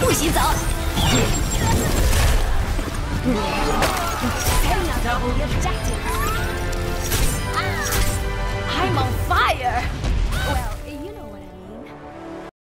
不许走。Double.